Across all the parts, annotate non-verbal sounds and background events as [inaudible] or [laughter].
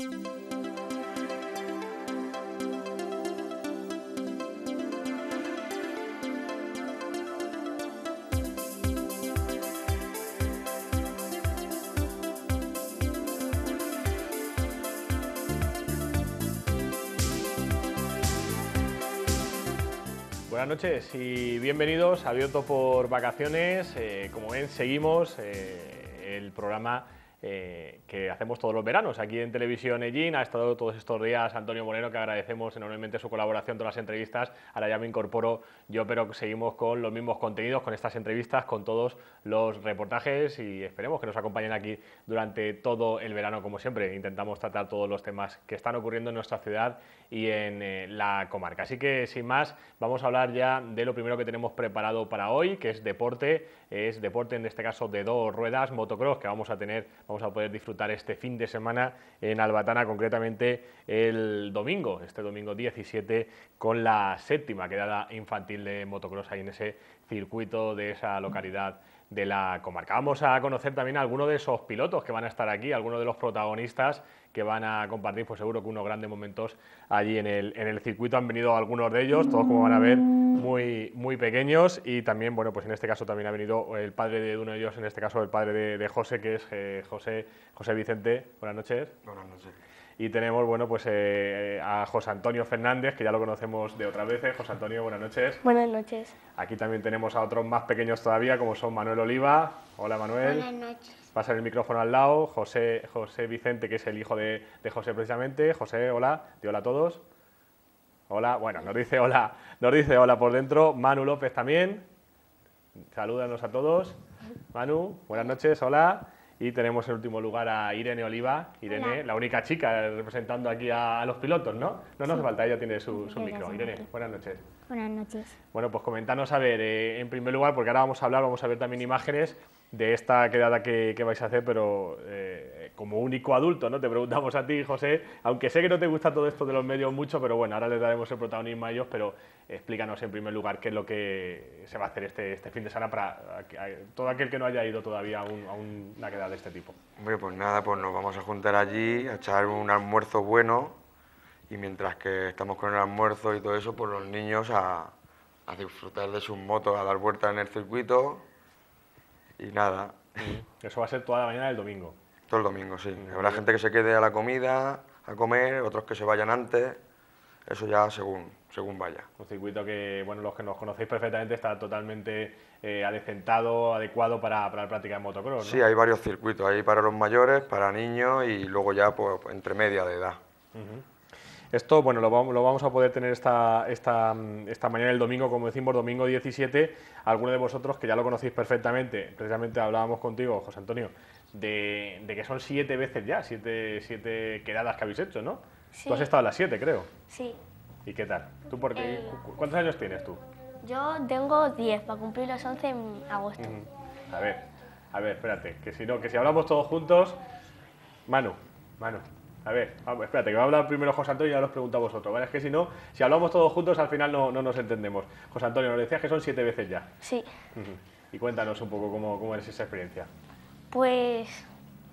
Buenas noches y bienvenidos a Abierto por Vacaciones. Eh, como ven, seguimos eh, el programa eh, que hacemos todos los veranos aquí en Televisión Ellín. Ha estado todos estos días Antonio Moreno, que agradecemos enormemente su colaboración, todas las entrevistas. Ahora ya me incorporo yo, pero seguimos con los mismos contenidos, con estas entrevistas, con todos los reportajes y esperemos que nos acompañen aquí durante todo el verano, como siempre. Intentamos tratar todos los temas que están ocurriendo en nuestra ciudad y en eh, la comarca. Así que, sin más, vamos a hablar ya de lo primero que tenemos preparado para hoy, que es deporte. Es deporte, en este caso, de dos ruedas, motocross, que vamos a tener vamos a poder disfrutar este fin de semana en Albatana, concretamente el domingo, este domingo 17, con la séptima quedada infantil de motocross ahí en ese circuito de esa localidad de la comarca. Vamos a conocer también a algunos de esos pilotos que van a estar aquí, algunos de los protagonistas que van a compartir, pues seguro que unos grandes momentos allí en el, en el circuito. Han venido algunos de ellos, todos como van a ver, muy, muy pequeños y también, bueno, pues en este caso también ha venido el padre de uno de ellos, en este caso el padre de, de José, que es eh, José, José Vicente. Buenas noches. Buenas noches. Y tenemos, bueno, pues eh, a José Antonio Fernández, que ya lo conocemos de otras veces. José Antonio, buenas noches. Buenas noches. Aquí también tenemos a otros más pequeños todavía, como son Manuel Oliva. Hola, Manuel. Buenas noches. Pasa el micrófono al lado. José, José Vicente, que es el hijo de, de José precisamente. José, hola. Di hola a todos. Hola. Bueno, nos dice hola, nos dice hola por dentro. Manu López también. Salúdanos a todos. Manu, buenas noches, hola. Y tenemos en último lugar a Irene Oliva. Irene, Hola. la única chica representando aquí a, a los pilotos, ¿no? No nos hace falta, ella tiene su, su micro. Irene, buenas noches. Buenas noches. Bueno, pues comentanos, a ver, eh, en primer lugar, porque ahora vamos a hablar, vamos a ver también imágenes de esta quedada que, vais a hacer, pero eh, como único adulto, ¿no? Te preguntamos a ti, José, aunque sé que no te gusta todo esto de los medios mucho, pero bueno, ahora les daremos el protagonismo a ellos, pero explícanos en primer lugar qué es lo que se va a hacer este, este fin de semana para a- todo aquel que no haya ido todavía a un- una quedada de este tipo. Hombre, pues nada, pues nos vamos a juntar allí, a echar un almuerzo bueno y mientras que estamos con el almuerzo y todo eso, pues los niños a, a disfrutar de sus motos, a dar vueltas en el circuito y nada, Eso va a ser toda la mañana del domingo. todo el domingo, sí. Habrá gente que se quede a la comida, a comer, otros que se vayan antes, eso ya según, según vaya. Un circuito que, bueno, los que nos conocéis perfectamente está totalmente eh, adecentado, adecuado para, para la práctica de motocross, ¿no? Sí, hay varios circuitos, hay para los mayores, para niños y luego ya pues entre media de edad. Esto, bueno, lo vamos, lo vamos a poder tener esta, esta, esta mañana, el domingo, como decimos, domingo 17. Algunos de vosotros que ya lo conocéis perfectamente, precisamente hablábamos contigo, José Antonio, de, de que son siete veces ya, siete, siete quedadas que habéis hecho, ¿no? Sí. Tú has estado a las siete, creo. Sí. ¿Y qué tal? ¿Tú por qué? Eh. cu- ¿Cuántos años tienes tú? Yo tengo 10 para cumplir los 11 en agosto. A ver, a ver, espérate, que si no, que si hablamos todos juntos. Manu, Manu, a ver, espérate, que va a hablar primero José Antonio y ya os pregunto a vosotros, ¿vale? Es que si no, si hablamos todos juntos al final no, no nos entendemos. José Antonio, nos decías que son siete veces ya. Sí. Y cuéntanos un poco cómo, cómo es esa experiencia. Pues,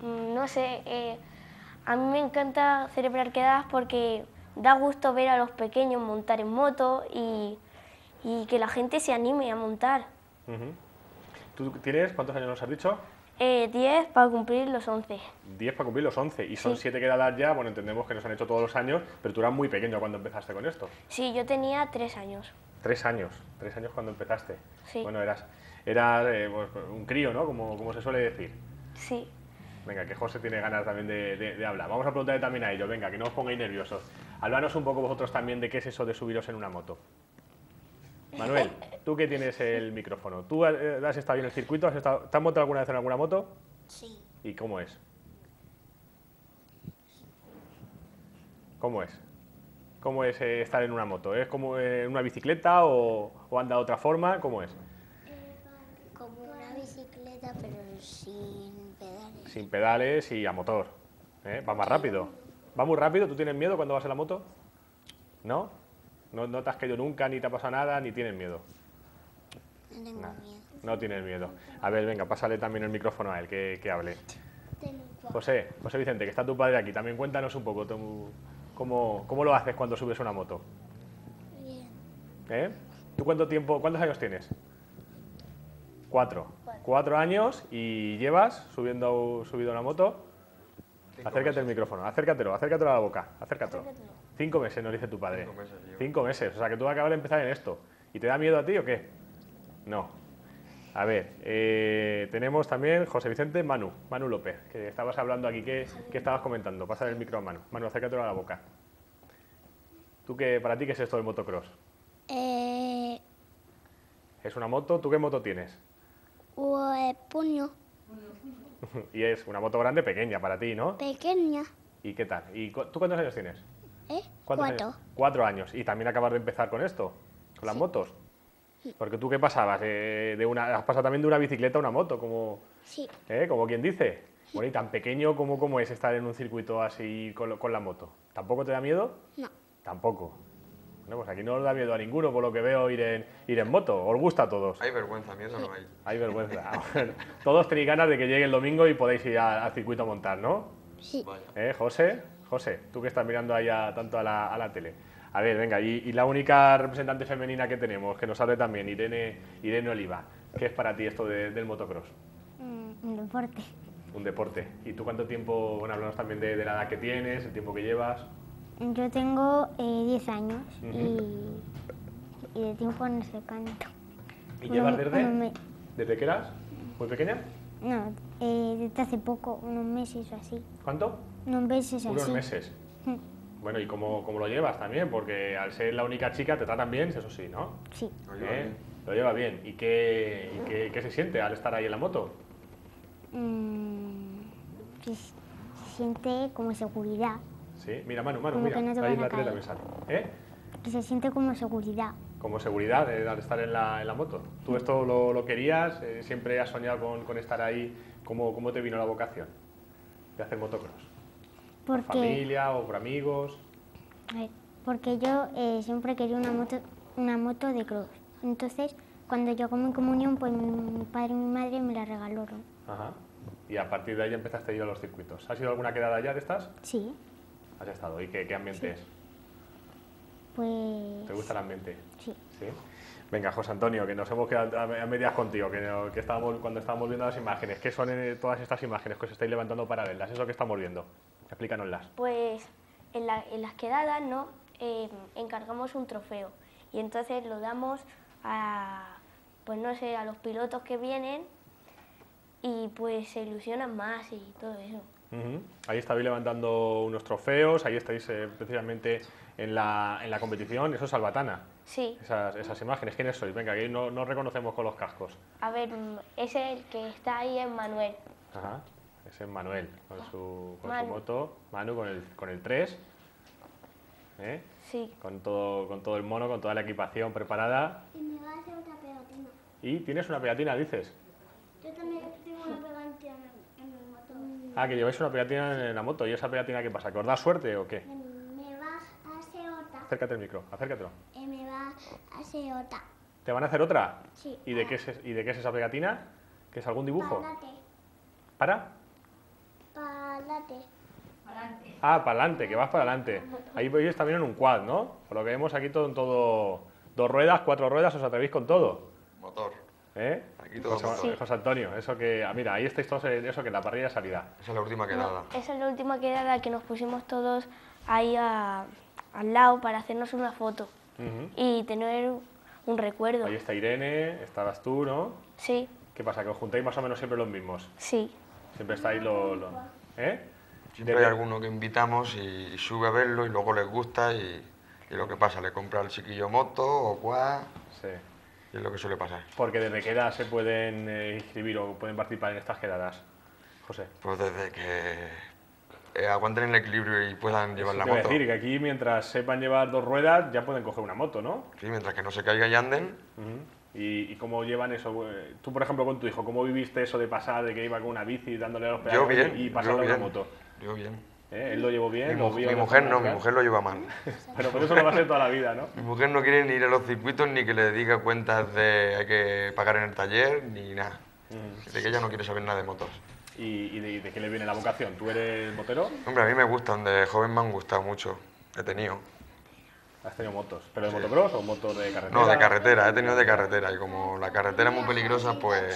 mm, no sé, eh, a mí me encanta celebrar quedadas porque da gusto ver a los pequeños montar en moto y, y que la gente se anime a montar. ¿Tú tienes, cuántos años nos has dicho? Eh, 10 para cumplir los 11. 10 para cumplir los 11. Y son Sí. siete quedadas ya, bueno, entendemos que nos han hecho todos los años, pero tú eras muy pequeño cuando empezaste con esto. Sí, yo tenía 3 años. Tres años, tres años cuando empezaste. Sí. Bueno, eras, eras eh, pues, un crío, ¿no? Como, como se suele decir. Sí. Venga, que José tiene ganas también de, de- de hablar. Vamos a preguntarle también a ellos, venga, que no os pongáis nerviosos. Hablanos un poco vosotros también de qué es eso de subiros en una moto. Manuel, tú que tienes el micrófono, ¿tú eh, has estado en el circuito? ¿Has estado, ¿Te has montado alguna vez en alguna moto? Sí. ¿Y cómo es? ¿Cómo es? ¿Cómo es eh, estar en una moto? ¿Es como en una bicicleta o, o anda de otra forma? ¿Cómo es? Como una bicicleta, pero sin pedales. Sin pedales y a motor. ¿eh? Va más rápido. ¿Va muy rápido? ¿Tú tienes miedo cuando vas en la moto? ¿No? ¿No, no te has caído nunca, ni te ha pasado nada, ni tienes miedo? No tengo miedo. No tienes miedo. A ver, venga, pásale también el micrófono a él, que, que hable. José, José Vicente, que está tu padre aquí, también cuéntanos un poco tú, cómo, cómo lo haces cuando subes una moto. Bien. ¿Eh? ¿Tú cuánto tiempo, cuántos años tienes? Cuatro. Cuatro años y llevas subiendo subido una moto. Acércate el micrófono, acércatelo, acércatelo a la boca, acércatelo. Cinco meses, nos dice tu padre. Cinco meses llevo. Cinco meses, o sea que tú acabas de empezar en esto. ¿Y te da miedo a ti o qué? No. A ver, eh, tenemos también José Vicente Manu, Manu López, que estabas hablando aquí, ¿qué, qué estabas comentando? Pasa el micro a Manu. Manu, acércatelo a la boca. ¿Tú qué, para ti qué es esto del motocross? Eh, ¿Es una moto? ¿Tú qué moto tienes? eh, puño [laughs] y es una moto grande, pequeña para ti, ¿no? pequeña. ¿Y qué tal? ¿Y cu- tú cuántos años tienes? ¿Eh? ¿Cuántos Cuatro. años? Cuatro años. ¿Y también acabas de empezar con esto? ¿Con las motos? Porque tú qué pasabas? Eh, de una, has pasado también de una bicicleta a una moto, como, Sí. ¿eh? como quien dice. Bueno, y tan pequeño como, como es estar en un circuito así con, con la moto. ¿Tampoco te da miedo? No. Tampoco. Bueno, pues aquí no os da miedo a ninguno, por lo que veo, ir en, ir en moto. ¿Os gusta a todos? Hay vergüenza, miedo no hay. Hay vergüenza. [laughs] Bueno, todos tenéis ganas de que llegue el domingo y podáis ir al circuito a montar, ¿no? Sí. Vaya. ¿Eh, José? José, tú que estás mirando ahí a- tanto a la, a la tele. A ver, venga, y, y la única representante femenina que tenemos, que nos sale también, Irene, Irene Oliva. ¿Qué es para ti esto de- del motocross? Mm, un deporte. Un deporte. ¿Y tú cuánto tiempo, bueno, hablamos también de, de la edad que tienes, el tiempo que llevas? Yo tengo eh, 10 años Ujú. y, y de tiempo no sé cuánto. ¿Y llevas desde, me- desde que eras? ¿Muy pequeña? no, eh, desde hace poco, unos meses o así. ¿Cuánto? Unos meses Unos así. meses. Mm, Bueno, ¿y cómo, cómo lo llevas también? Porque al ser la única chica te tratan bien, eso sí, ¿no? Sí. Lo lleva ¿Eh? bien. Lo lleva bien. ¿Y, qué, y qué, qué se siente al estar ahí en la moto? Mm, se, se siente como seguridad. Sí, mira, Manu, Manu, Como mira, que no te ahí la tele. ¿Eh? Que se siente como seguridad. Como seguridad eh, al estar en la, en la moto. ¿Tú esto lo, lo querías? Eh, ¿Siempre has soñado con, con estar ahí? ¿Cómo, ¿Cómo te vino la vocación de hacer motocross? ¿Por Porque, familia o por amigos? porque yo eh, siempre quería una moto, una moto de cross. Entonces, cuando llegó mi comunión, pues mi, padre y mi madre me la regalaron. Ajá. Y a partir de ahí empezaste a ir a los circuitos. ¿Has ido a alguna quedada ya de estas? Sí, Has estado. ¿Y qué, qué ambiente es? pues... ¿Te gusta el ambiente? Sí. ¿Sí? Venga, José Antonio, que nos hemos quedado a medias contigo, que, que estábamos, cuando estábamos viendo las imágenes. ¿Qué son eh, todas estas imágenes que os estáis levantando paralelas? ¿Eso que estamos viendo? Explícanoslas. Pues en, la- en las quedadas, ¿no? Eh, encargamos un trofeo y entonces lo damos a, pues no sé, a los pilotos que vienen y pues se ilusionan más y todo eso. Ahí estáis levantando unos trofeos, ahí estáis eh, precisamente en la, en la competición. Eso es Albatana, Sí, esas, esas imágenes. ¿Quiénes sois? Venga, que no, no reconocemos con los cascos. a ver, mm, ese el que está ahí es Manuel. Ajá. Ese es Manuel, con su, con su moto. Manu con el, con el 3. ¿eh? Sí, Con, todo, con todo el mono, con toda la equipación preparada. Y me va a hacer otra pegatina. Y tienes una pegatina, dices. Yo también tengo una pegatina en, mi moto. Ah, que lleváis una pegatina en la moto. ¿Y esa pegatina qué pasa? ¿Que os da suerte o qué? Me va a hacer otra. Acércate el micro, acércatelo. Y me va a hacer otra. ¿Te van a hacer otra? Sí. ¿Y de qué es, ¿y de qué es esa pegatina? ¿Que es algún dibujo? Pa'lante. ¿Para? Ah, para adelante, que vas para adelante. Ahí veis también en un quad, ¿no? Por lo que vemos aquí todo en todo. Dos ruedas, cuatro ruedas, os atrevéis con todo. Motor. ¿Eh? Aquí todo José, motor. José Antonio, eso que. ah, mira, ahí estáis todos en eso que en la parrilla de salida. Esa es la última No, quedada. esa es la última quedada que nos pusimos todos ahí a- al lado para hacernos una foto y tener un recuerdo. Ahí está Irene, estabas tú, ¿no? Sí, ¿Qué pasa? ¿Que os juntáis más o menos siempre los mismos? sí, Siempre estáis los. los- ¿Eh? Siempre hay alguno que invitamos y, y sube a verlo y luego les gusta y, y lo que pasa, le compra al chiquillo moto o cuá, Sí. y es lo que suele pasar. Porque desde qué edad se pueden eh, inscribir o pueden participar en estas quedadas, José. Pues desde que eh, aguanten el equilibrio y puedan llevar la moto. decir que aquí mientras sepan llevar dos ruedas ya pueden coger una moto, ¿no? Sí, mientras que no se caiga y anden. ¿Y, y cómo llevan eso? Eh, Tú, por ejemplo, con tu hijo, ¿cómo viviste eso de pasar de que iba con una bici dándole a los yo pedales bien, y yo pasando a una moto? yo bien. ¿Eh? ¿Él lo llevó bien? Mi, ¿Lo mu- vio mi mujer no, mi mujer lo lleva mal. [laughs] Pero por eso lo va a hacer toda la vida, ¿no? Mi mujer no quiere ni ir a los circuitos, ni que le diga cuentas de hay que pagar en el taller, ni nada. Ujú. De que ella no quiere saber nada de motos. ¿Y, y de, de qué le viene la vocación? ¿Tú eres motero? Hombre, a mí me gustan, de joven me han gustado mucho. He tenido. ¿Has tenido motos? ¿Pero de motocross o motos de carretera? No, de carretera, he tenido de carretera. Y como la carretera es muy peligrosa, pues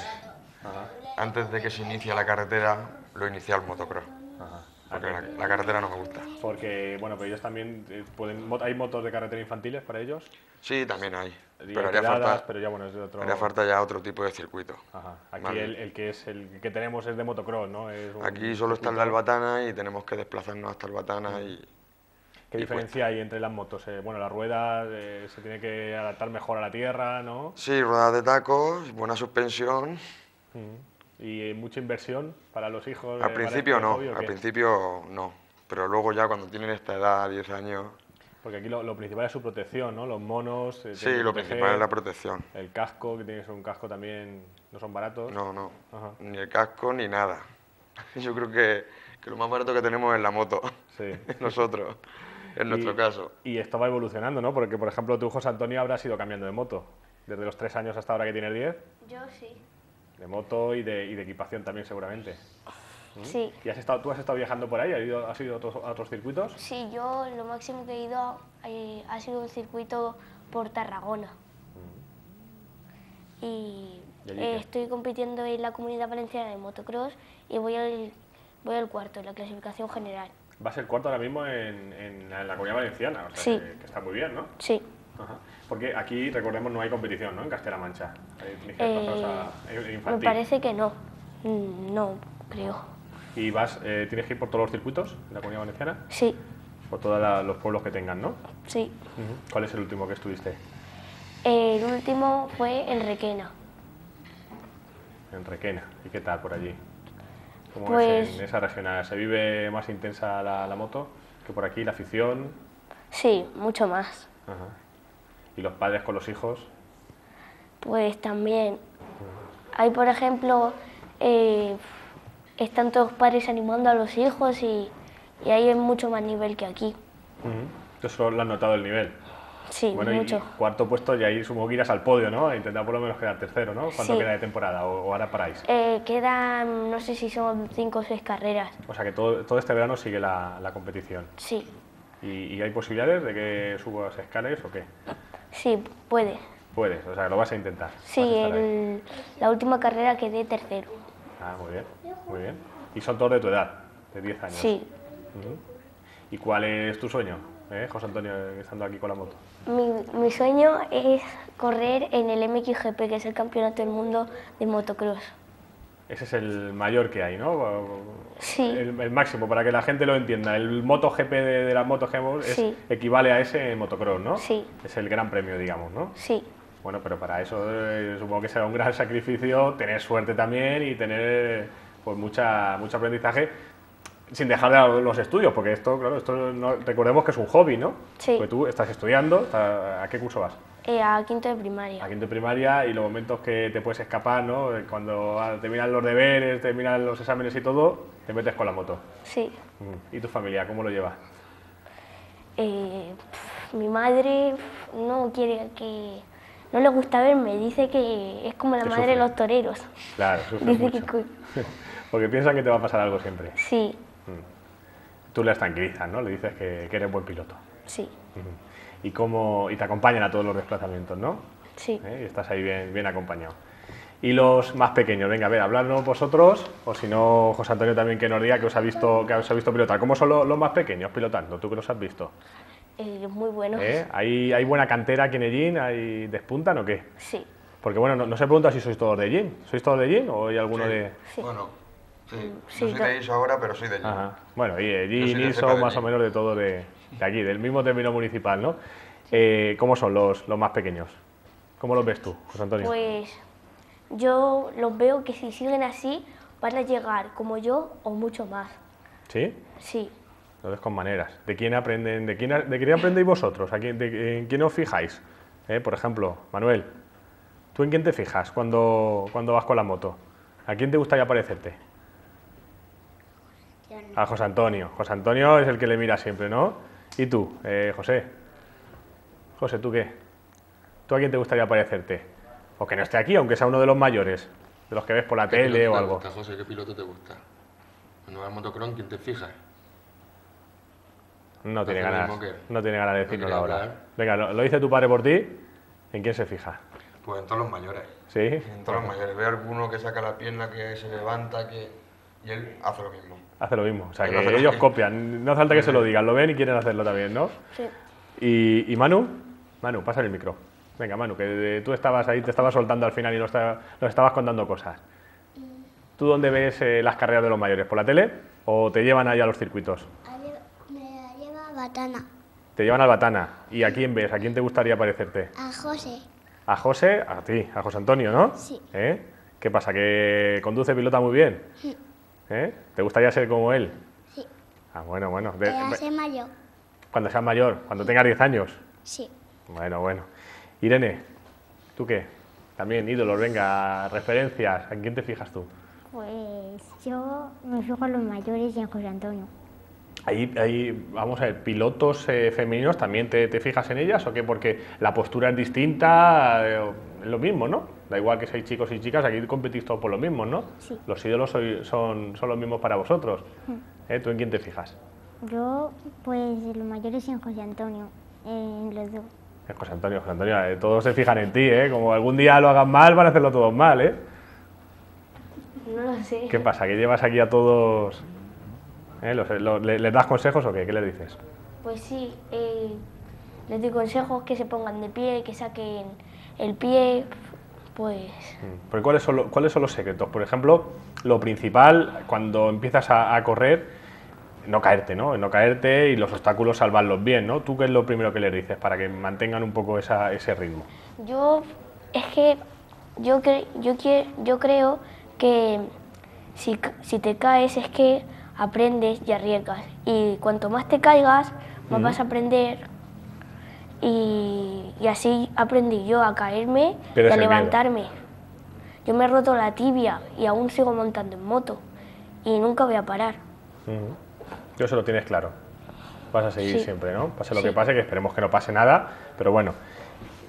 Ajá, antes de que se inicie la carretera, lo inicié el motocross. ajá. Porque la, la carretera no me gusta. Porque, bueno, pero ellos también eh, pueden... ¿Hay motos de carretera infantiles para ellos? Sí, también hay. Pero haría falta, pero ya bueno, es de otro... haría falta ya otro tipo de circuito. Ajá. Aquí Vale. el, el que es el que tenemos es de motocross, ¿no? Es un Aquí solo está el de. Albatana y tenemos que desplazarnos hasta Albatana y ¿Qué y diferencia hay entre las motos? Eh, bueno, la rueda eh, se tiene que adaptar mejor a la tierra, ¿no? Sí, ruedas de tacos, buena suspensión. Mm. Y eh, mucha inversión para los hijos. Al principio este no, hobby, ¿o al principio no. Pero luego ya cuando tienen esta edad, 10 años, Porque aquí lo, lo principal es su protección, ¿no? Los monos. eh, sí, lo proteger, principal es la protección. El casco, que tiene que ser un casco también, no son baratos. No, no, Ajá. ni el casco ni nada. [laughs] Yo creo que, que lo más barato que tenemos es la moto, Sí. [laughs] nosotros, en nuestro Y- caso. Y esto va evolucionando, ¿no? Porque, por ejemplo, tú, José Antonio, habrás ido cambiando de moto. Desde los tres años hasta ahora que tienes 10, Yo sí. de moto y de, y de equipación también, seguramente. Sí. ¿Y has estado, tú has estado viajando por ahí? ¿Has ido, has ido a, otros, a otros circuitos? Sí, yo lo máximo que he ido eh, ha sido un circuito por Tarragona. Y ¿Y eh, estoy compitiendo en la Comunidad Valenciana de Motocross y voy al, voy al cuarto en la clasificación general. Va a ser cuarto ahora mismo en, en la, en la Comunidad Valenciana, o sea Sí. que, que está muy bien, ¿no? Sí. Ajá. Porque aquí, recordemos, no hay competición, ¿no? En Castilla-La Mancha. Ahí tenéis que desplazaros a- en- en me parece que no. Mm, No, creo. ¿Y vas, eh, tienes que ir por todos los circuitos de la Comunidad Valenciana? Sí, Por todos los pueblos que tengan, ¿no? sí. ¿Cuál es el último que estuviste? El último fue el Requena. En Requena. ¿Y qué tal por allí? ¿Cómo es Pues- en esa región? ¿Se vive más intensa la, la moto que por aquí, la afición? Sí, mucho más. Ajá. ¿Y los padres con los hijos? Pues también. Hay, por ejemplo, eh, están todos padres animando a los hijos y, y ahí es mucho más nivel que aquí. Eso lo has notado el nivel. Sí, Bueno, y- mucho. y cuarto puesto y ahí supongo que irás al podio, ¿no? Intentar por lo menos quedar tercero, ¿no? ¿Cuánto Sí. queda de temporada o, o ahora paráis? Eh, quedan, no sé si son cinco o seis carreras. O sea que todo, todo este verano sigue la, la competición. Sí, ¿Y, y hay posibilidades de que subas escales o qué? sí, puede. Puedes, o sea, lo vas a intentar. Sí, a el- la última carrera quedé tercero. Ah, muy bien, muy bien. ¿Y son todos de tu edad? De 10 años. Sí. ¿Y cuál es tu sueño, eh, José Antonio, estando aquí con la moto? Mi, mi sueño es correr en el MXGP, que es el campeonato del mundo de motocross. Ese es el mayor que hay, ¿no? Sí. El, el máximo, para que la gente lo entienda. El MotoGP de, de que hemos es- Sí. equivale a ese motocross, ¿no? Sí. Es el gran premio, digamos, ¿no? Sí, Bueno, pero para eso eh, supongo que será un gran [laughs] sacrificio tener suerte también y tener pues mucha, mucho aprendizaje sin dejar de los estudios, porque esto, claro, esto no- recordemos que es un hobby, ¿no? Sí. Porque tú estás estudiando, ¿a qué curso vas? eh, a quinto de primaria. A quinto de primaria y los momentos que te puedes escapar, ¿no? Eh, Cuando ah, terminan los deberes, terminan los exámenes y todo, te metes con la moto. Sí. Mm. ¿Y tu familia, cómo lo lleva? Eh, mi madre no quiere que... No le gusta verme, dice que es como la Que madre sufre. de los toreros. Claro, sufres Dice que... mucho. cu- [laughs] Porque piensan que te va a pasar algo siempre. Sí, Tú les tranquilizas, ¿no? Le dices que, que eres buen piloto. sí, Y, cómo, y te acompañan a todos los desplazamientos, ¿no? sí. ¿Eh? Y estás ahí bien, bien acompañado. Y los más pequeños, venga, a ver, habladnos vosotros, o si no, José Antonio también que nos diga que os ha visto, que os ha visto pilotar. ¿Cómo son lo- los más pequeños pilotando? ¿Tú que los has visto? Eh, muy bueno. ¿Eh? ¿Hay, ¿Hay buena cantera aquí en Ellín? ¿Hay despuntan o qué? Sí, Porque bueno, no, no se pregunta si sois todos de Ellín. ¿Sois todos de Ellín o hay alguno Sí. de...? sí. Bueno, sí. sí, no soy de ISO ahora, pero soy de allí. Ajá. Bueno, y soy de ISO, más o allí. menos de todo de, de aquí, del mismo término municipal, ¿no? Eh, ¿Cómo son los, los más pequeños? ¿Cómo los ves tú, José Antonio? Pues yo los veo que si siguen así van a llegar como yo o mucho más. ¿Sí? Sí, ves con maneras. ¿De quién aprenden? ¿De quién, de quién aprendéis vosotros? ¿A quién, de- ¿En quién os fijáis? Eh, Por ejemplo, Manuel, ¿tú en quién te fijas cuando, cuando vas con la moto? ¿A quién te gustaría parecerte? A José Antonio. José Antonio es el que le mira siempre, ¿no? ¿Y tú, eh, José? José, ¿tú qué? ¿Tú a quién te gustaría parecerte? O que no esté aquí, aunque sea uno de los mayores, de los que ves por la ¿Qué tele piloto o te algo. gusta, José? ¿Qué piloto te gusta? Cuando vas motocross, ¿quién te fijas? No tiene ganas, no tiene ganas de no decirnos ahora. Venga, lo, lo dice tu padre por ti. ¿En quién se fija? Pues en todos los mayores. ¿Sí? En todos los mayores. Ve alguno que saca la pierna, que se levanta, que... Y él hace lo mismo. Hace lo mismo. O sea, que hace ellos copian. No hace falta que se lo digan, lo ven y quieren hacerlo también, ¿no? Sí. Y, y Manu, Manu, pasa el micro. Venga, Manu, que de- tú estabas ahí, te estabas soltando al final y nos, nos estabas contando cosas. ¿Tú dónde ves eh, las carreras de los mayores? ¿Por la tele o te llevan ahí a los circuitos? Me la lleva a Batana, Te llevan al Batana. ¿Y a quién ves? ¿A quién te gustaría parecerte? a José. A José, a ti, a José Antonio, ¿no? Sí. ¿Eh? ¿Qué pasa? ¿Que conduce pilota muy bien? ¿Eh? ¿Te gustaría ser como él? Sí. Ah, bueno, bueno. De- mayor. cuando seas mayor, cuando tengas 10 años. Sí. Bueno, bueno. Irene, ¿tú qué? También ídolos, venga, referencias. ¿En quién te fijas tú? Pues yo me fijo en los mayores y en José Antonio. Ahí, ahí, vamos a ver, pilotos eh, femeninos, ¿también te, te fijas en ellas o qué? Porque la postura es distinta, eh, es lo mismo, ¿no? Da igual que seáis chicos y chicas, aquí competís todos por lo mismo, ¿no? Sí. Los ídolos soy- son, son los mismos para vosotros. ¿Eh? ¿Tú en quién te fijas? Yo, pues los mayores y en José Antonio, en los dos. En José Antonio, José Antonio, eh, todos se fijan en ti, ¿eh? Como algún día lo hagan mal, van a hacerlo todos mal, ¿eh? No lo sé. ¿Qué pasa? ¿Que llevas aquí a todos... ¿eh? Los- los- le- ¿Les das consejos o qué? ¿Qué les dices? Pues sí, eh, les doy consejos que se pongan de pie, que saquen el pie, pues Mm. Porque ¿cuáles, son lo- ¿Cuáles son los secretos? Por ejemplo, lo principal cuando empiezas a, a correr, no caerte, ¿no? No caerte y los obstáculos salvarlos bien, ¿no? ¿Tú qué es lo primero que les dices para que mantengan un poco esa- ese ritmo? yo es que yo cre- yo yo creo que si, si te caes es que aprendes y arriesgas y cuanto más te caigas más vas a aprender y, y así aprendí yo a caerme y a miedo. levantarme. Yo me he roto la tibia y aún sigo montando en moto y nunca voy a parar. Ujú. Tú eso lo tienes claro. Vas a seguir Sí. siempre, ¿no? Pase lo Sí. que pase, que esperemos que no pase nada, pero bueno.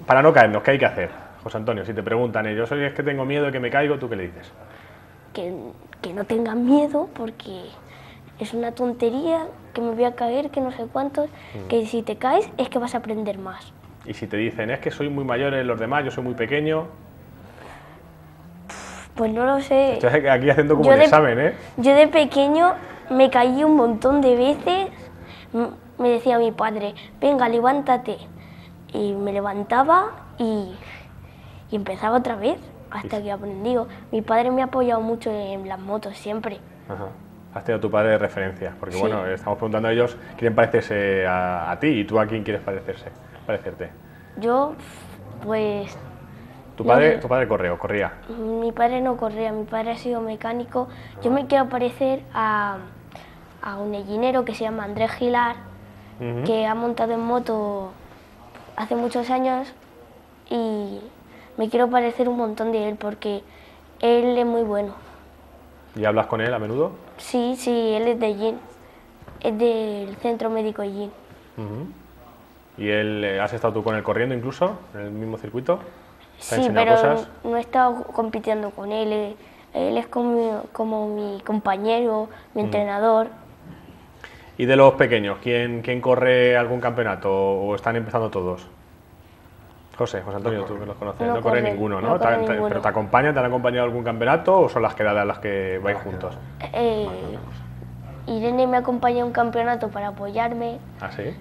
Para no caernos, ¿qué hay que hacer? José Antonio, si te preguntan ellos, oye, es que tengo miedo de que me caigo, ¿tú qué le dices? que, que no tengan miedo porque es una tontería que me voy a caer, que no sé cuántos, que si te caes es que vas a aprender más. Y si te dicen, es que soy muy mayor en los demás, yo soy muy pequeño, Pues no lo sé. aquí haciendo como Yo un de- examen, ¿eh? Yo de pequeño me caí un montón de veces. Me decía mi padre, venga, levántate. Y me levantaba y, y empezaba otra vez hasta que aprendí. Mi padre me ha apoyado mucho en las motos siempre. Ajá. Has tenido a tu padre de referencia, porque Sí. bueno, estamos preguntando a ellos quieren parecerse a, a ti y tú a quién quieres parecerse, parecerte. Yo, pues Tu padre, no. tu padre corría. Mi padre no corría, mi padre ha sido mecánico. Yo me quiero parecer a, a un gallinero que se llama Andrés Gilar, Ujú. que ha montado en moto hace muchos años y me quiero parecer un montón de él porque él es muy bueno. ¿Y hablas con él a menudo? Sí, sí, él es de Yin, es del centro médico Yin. Ujú. ¿Y él, eh, has estado tú con él corriendo incluso, en el mismo circuito? ¿Te ha Sí, pero cosas? no he estado compitiendo con él. eh, Él es como, como mi compañero, mi entrenador. ¿Y de los pequeños, quién, quién corre algún campeonato o están empezando todos? José, José Antonio, tú que los conoces, no, No corre corren, ninguno, ¿no? no corre ¿Te- te- ninguno. ¿Pero te acompañan, te han acompañado a algún campeonato o son las quedadas las que vais juntos? Eh, Irene me acompaña a un campeonato para apoyarme. ¿Ah, sí?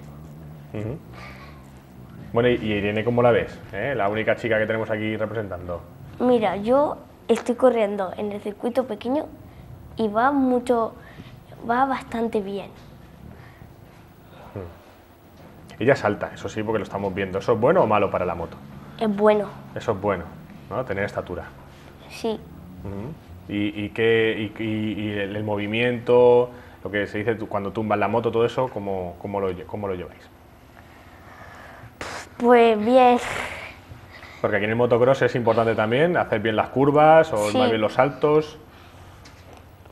Bueno, ¿y y Irene cómo la ves? eh? La única chica que tenemos aquí representando. Mira, yo estoy corriendo en el circuito pequeño y va mucho, va bastante bien. Ella salta, eso sí, porque lo estamos viendo. ¿Eso es bueno o malo para la moto? Es bueno, Eso es bueno, ¿no? Tener estatura. sí. ¿Y, y qué, y, y- y el, el movimiento, lo que se dice cuando tumbas la moto, todo eso, ¿cómo, cómo, lo, cómo lo lleváis? Pues bien, Porque aquí en el motocross es importante también hacer bien las curvas o Sí. más bien los saltos.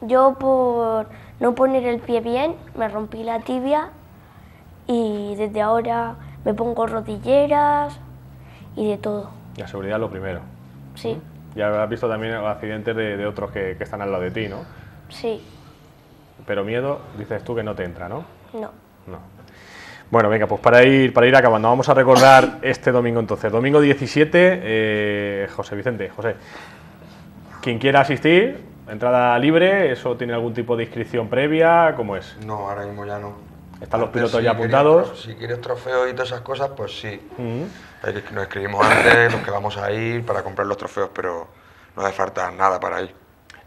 yo por no poner el pie bien me rompí la tibia y desde ahora me pongo rodilleras y de todo. La seguridad lo primero. Sí, Ya has visto también accidentes de, de otros que, que están al lado de ti, ¿no? sí. pero miedo dices tú que no te entra, ¿no? No. No. Bueno, venga, pues para ir, para ir acabando, vamos a recordar [coughs] este domingo entonces. Domingo 17, eh, José Vicente, José. Quien quiera asistir, entrada libre, ¿eso tiene algún tipo de inscripción previa? ¿Cómo es? No, ahora mismo ya no. ¿Están los pilotos si ya apuntados? Si quieres trofeos y todas esas cosas, pues sí. Mm. Hay que- Nos escribimos antes, los que vamos a ir para comprar los trofeos, pero no hace falta nada para ir.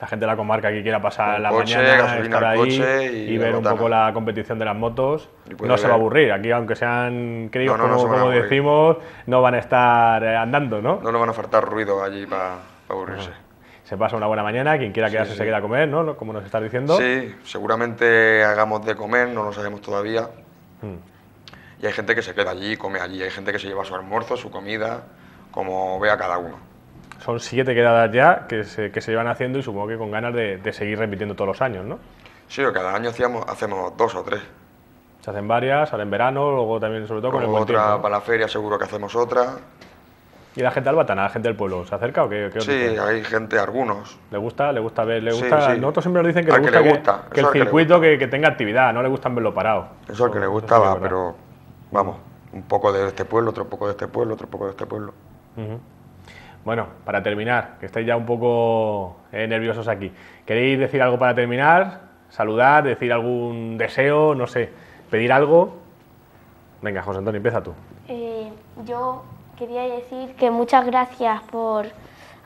La gente de la comarca que quiera pasar la coche, mañana, estar ahí coche y ver un poco la competición de las motos, no se va a aburrir. Aquí, aunque sean críos, No, no, no como, se decimos, no van a estar eh, andando, ¿no? No nos van a faltar ruido allí para aburrirse. Se pasa una buena mañana, quien quiera quedarse sí. se queda a comer, ¿no? Como nos estás diciendo. Sí, seguramente hagamos de comer, no lo sabemos todavía. Mm. Y hay gente que se queda allí, come allí. Hay gente que se lleva su almuerzo, su comida, como vea cada uno. Son siete quedadas ya que se, que se llevan haciendo y supongo que con ganas de, de seguir repitiendo todos los años, ¿no? Sí, cada año hacíamos, hacemos dos o tres. Se hacen varias, ahora en verano, luego también, sobre todo con el Luego buen otra tiempo, ¿no? para la feria, seguro que hacemos otra. ¿Y la gente albatana, la gente del pueblo, se acerca o qué? qué Sí, hay gente, algunos. ¿Le gusta? ¿Le gusta ver? ¿Le gusta? sí. Nosotros siempre nos dicen que Al le que gusta, le que, gusta, que eso el al que le circuito gusta. que, que tenga actividad, no le gustan verlo parado. Eso es el que le gustaba, pero vamos, un poco de este pueblo, otro poco de este pueblo, otro poco de este pueblo. Bueno, para terminar, que estáis ya un poco eh, nerviosos aquí, ¿queréis decir algo para terminar? ¿Saludar? ¿Decir algún deseo? No sé, ¿pedir algo? Venga, José Antonio, empieza tú. Eh, yo quería decir que muchas gracias por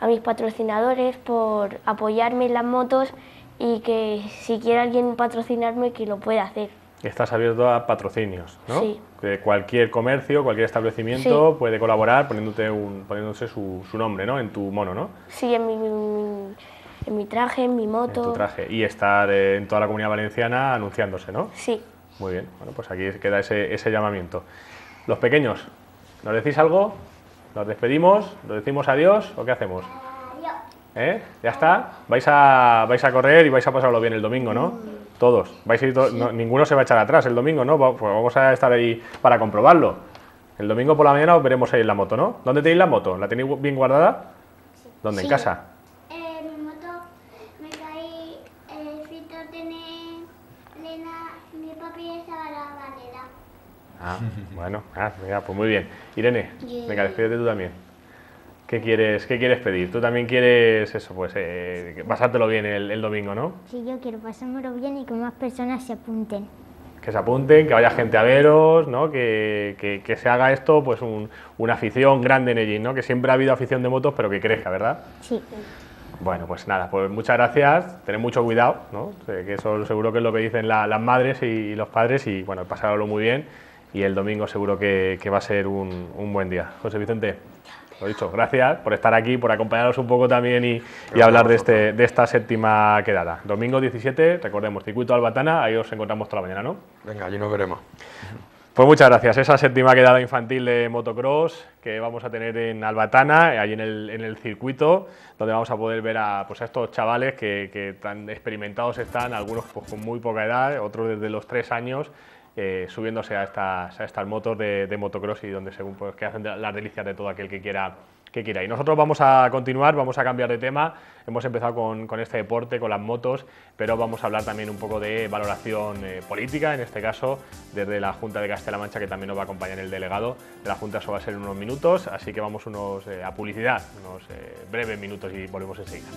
a mis patrocinadores por apoyarme en las motos y que si quiere alguien patrocinarme que lo pueda hacer. Estás abierto a patrocinios, ¿no? Sí. Que cualquier comercio, cualquier establecimiento Sí. puede colaborar poniéndote un, poniéndose su, su nombre, ¿no? En tu mono, ¿no? Sí, en mi, mi- en mi traje, en mi En moto. tu traje. Y estar eh, en toda la comunidad valenciana anunciándose, ¿no? Sí. Muy bien, bueno, pues aquí queda ese, ese llamamiento. Los pequeños, ¿nos decís algo? ¿Nos despedimos? ¿Nos decimos adiós o qué hacemos? ¿Eh? ¿Ya está? ¿Vais a, vais a correr y vais a pasarlo bien el domingo, ¿no? Todos. ¿Vais a ir to- no, ninguno se va a echar atrás el domingo, ¿no? Pues vamos a estar ahí para comprobarlo. El domingo por la mañana os veremos ahí en la moto, ¿no? ¿Dónde tenéis la moto? ¿La tenéis bien guardada? ¿Dónde? ¿En casa? Ah, [laughs] bueno, ah, mira, pues muy bien. Irene, Yo- venga, despídete tú también. ¿Qué quieres, ¿Qué quieres pedir? Tú también quieres eso, pues eh, que pasártelo bien el, el domingo, ¿no? Sí, yo quiero pasármelo bien y que más personas se apunten. Que se apunten, que vaya gente a veros, ¿no? Que, que- que se haga esto, pues un- una afición grande en Ellín, ¿no? Que siempre ha habido afición de motos, pero que crezca, ¿verdad? Sí. Bueno, pues nada, pues muchas gracias, tened mucho cuidado, ¿no? Sé que eso seguro que es lo que dicen la- las madres y, y los padres y bueno, pasarlo muy bien y el domingo seguro que, que va a ser un, un buen día. José Vicente, lo dicho, gracias por estar aquí, por acompañarnos un poco también y, y hablar de, este, de esta séptima quedada. Domingo 17, recordemos, Circuito Albatana, ahí os encontramos toda la mañana, ¿no? Venga, allí nos veremos. Pues muchas gracias. Esa séptima quedada infantil de motocross que vamos a tener en Albatana, allí en el, en el circuito, donde vamos a poder ver a, pues a estos chavales que, que tan experimentados están, algunos pues, con muy poca edad, otros desde los tres años, eh, subiéndose a estas, a estas motos de, de motocross y donde según pues, que hacen las delicias de todo aquel que quiera que quiera. Y nosotros vamos a continuar, vamos a cambiar de tema. Hemos empezado con, con este deporte, con las motos, pero vamos a hablar también un poco de valoración eh, política, en este caso desde la Junta de Castilla-La Mancha, que también nos va a acompañar el delegado de la Junta. Eso va a ser en unos minutos, así que vamos unos, eh, a publicidad, unos eh, breves minutos y volvemos enseguida.